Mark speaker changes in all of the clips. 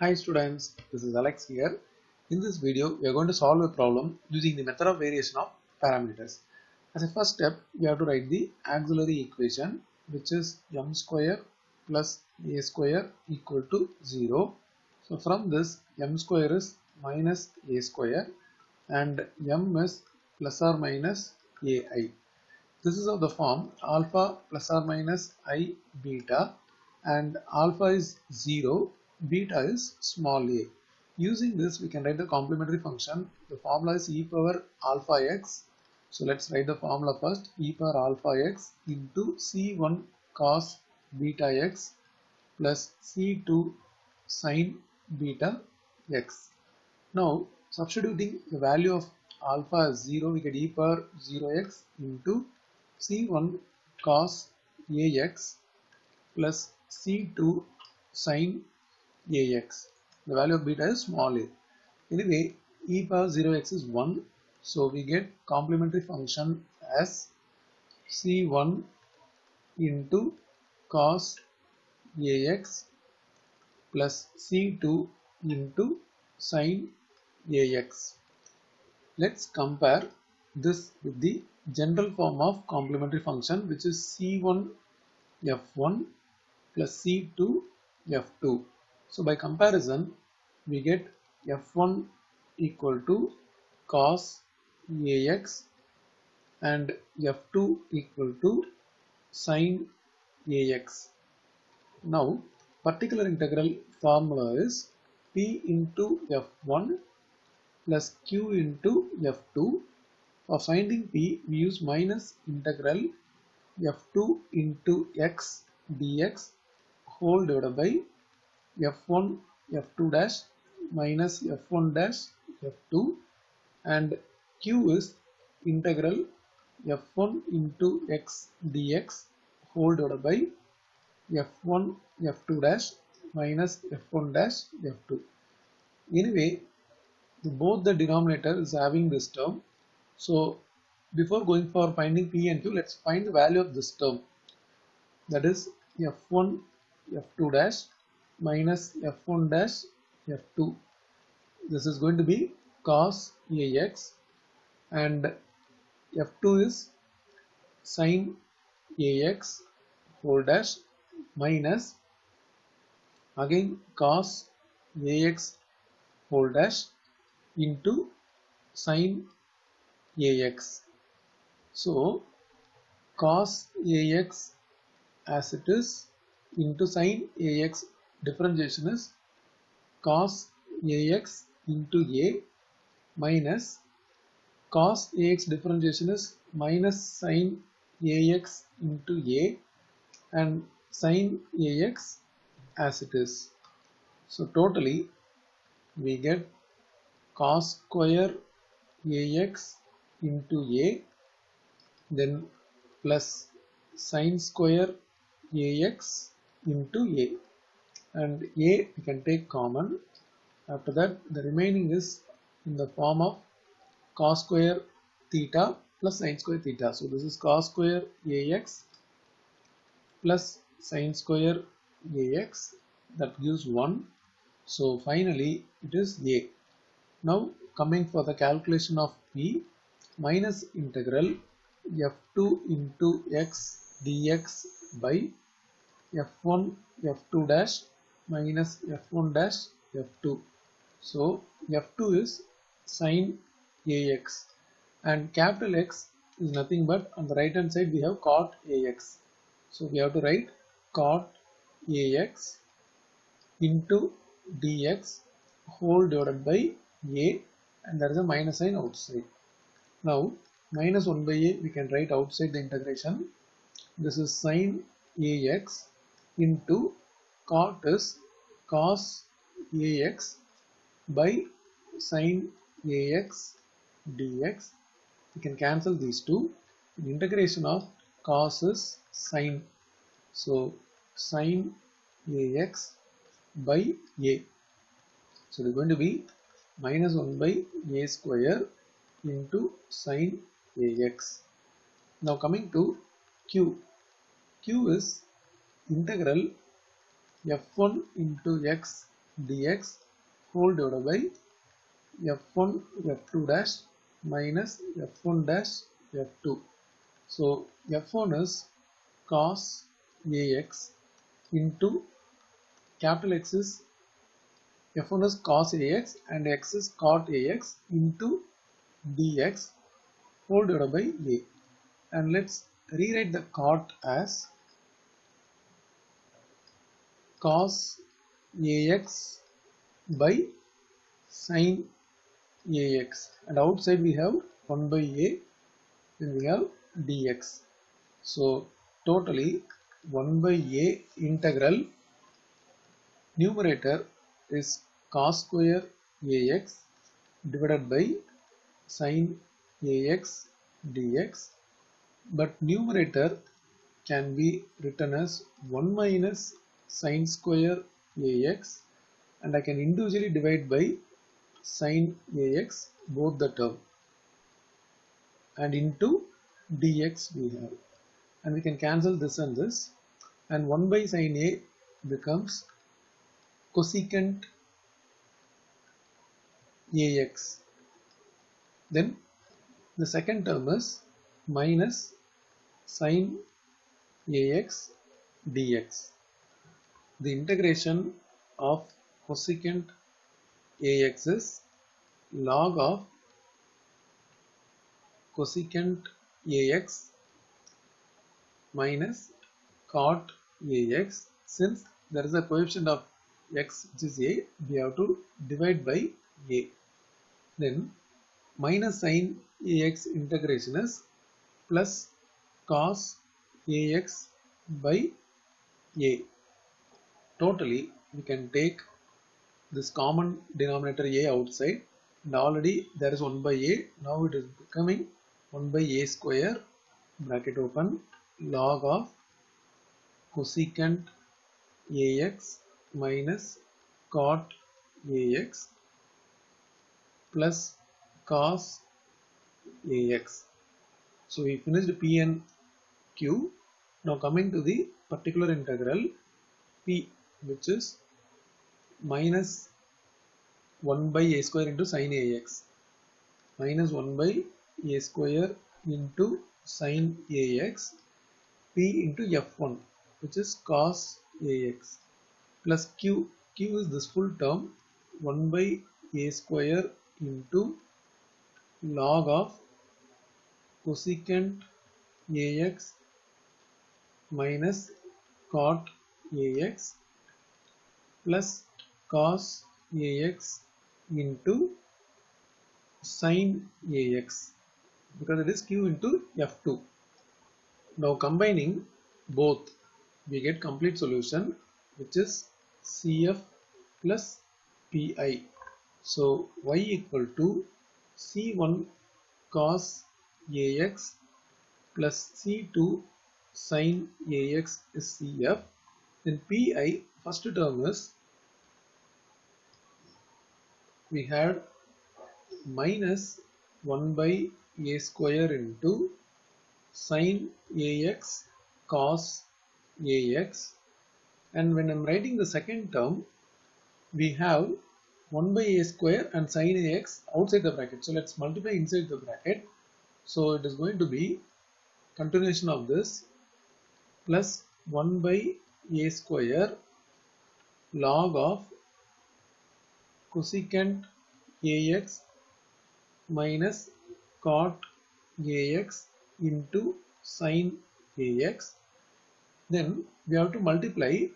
Speaker 1: Hi students, this is Alex here. In this video, we are going to solve a problem using the method of variation of parameters. As a first step, we have to write the auxiliary equation which is m square plus a square equal to 0. So from this, m square is minus a square and m is plus or minus ai. This is of the form alpha plus or minus i beta and alpha is 0 beta is small a. Using this we can write the complementary function. The formula is e power alpha x. So let's write the formula first e power alpha x into c1 cos beta x plus c2 sin beta x. Now substituting the value of alpha as 0 we get e power 0x into c1 cos ax plus c2 sin ax. The value of beta is small a. Anyway, e power 0x is 1. So we get complementary function as c1 into cos ax plus c2 into sin ax. Let's compare this with the general form of complementary function which is c1 f1 plus c2 f2. So by comparison we get f1 equal to cos ax and f2 equal to sin ax. Now particular integral formula is p into f1 plus q into f2. For finding p we use minus integral f2 into x dx whole divided by f1 f2 dash minus f1 dash f2 and q is integral f1 into x dx whole divided by f1 f2 dash minus f1 dash f2 anyway the, both the denominator is having this term. So before going for finding p and q let's find the value of this term. That is f1 f2 dash minus f1 dash f2 this is going to be cos ax and f2 is sin ax whole dash minus again cos ax whole dash into sin ax so cos ax as it is into sin ax differentiation is cos ax into a minus cos ax differentiation is minus sin ax into a and sin ax as it is. So totally we get cos square ax into a then plus sin square ax into a and a we can take common. After that the remaining is in the form of cos square theta plus sin square theta. So this is cos square ax plus sin square ax that gives 1 so finally it is a. Now coming for the calculation of p minus integral f2 into x dx by f1 f2 dash minus f1 dash f2 so f2 is sin ax and capital X is nothing but on the right hand side we have cot ax so we have to write cot ax into dx whole divided by a and there is a minus sign outside. Now minus 1 by a we can write outside the integration. This is sin ax into cot is cos ax by sin ax dx. We can cancel these two. The integration of cos is sin. So sin ax by a. So is going to be minus 1 by a square into sin ax. Now coming to q. q is integral f1 into x dx whole divided by f1 f2 dash minus f1 dash f2 so f1 is cos ax into capital X is f1 is cos ax and x is cot ax into dx whole divided by a. And let's rewrite the cot as cos ax by sin ax. And outside we have 1 by a then we have dx. So totally 1 by a integral numerator is cos square ax divided by sin ax dx. But numerator can be written as 1 minus sin square ax and I can individually divide by sine ax both the term and into dx we have. And we can cancel this and this and 1 by sine a becomes cosecant ax. Then the second term is minus sine ax dx the integration of cosecant ax is log of cosecant ax minus cot ax since there is a coefficient of x which is a we have to divide by a. Then minus sin ax integration is plus cos ax by a totally we can take this common denominator a outside and already there is 1 by a. Now it is becoming 1 by a square bracket open log of cosecant ax minus cot ax plus cos ax so we finished p and q. Now coming to the particular integral p which is minus 1 by a square into sin ax minus 1 by a square into sin ax p into f1 which is cos ax plus q q is this full term 1 by a square into log of cosecant ax minus cot ax plus cos ax into sin ax. Because it is q into f2 now combining both we get complete solution which is cf plus pi. So y equal to c1 cos ax plus c2 sin ax is cf. Then pi first term is we had minus 1 by a square into sine ax cos ax. And when I'm writing the second term we have 1 by a square and sine ax outside the bracket. So let's multiply inside the bracket. So it is going to be continuation of this plus 1 by a square log of cosecant ax minus cot ax into sin ax. Then we have to multiply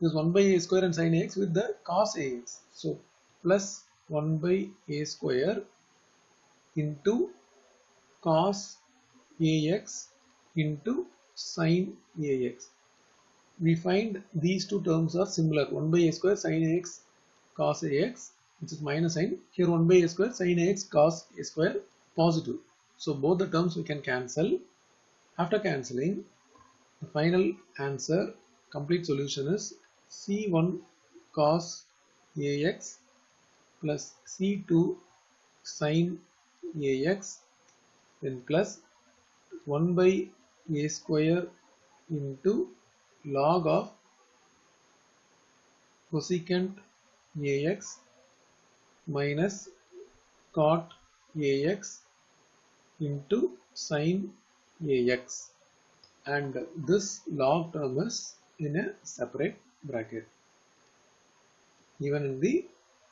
Speaker 1: this 1 by a square and sin ax with the cos ax. So plus 1 by a square into cos ax into sin ax. We find these two terms are similar. 1 by a square sin ax cos ax which is minus sign here 1 by a square sin ax cos a square positive. So both the terms we can cancel. After cancelling the final answer complete solution is c1 cos ax plus c2 sin ax then plus 1 by a square into log of cosecant ax minus cot ax into sin ax and this log term is in a separate bracket. Even in the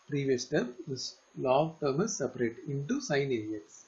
Speaker 1: previous step, this log term is separate into sin ax.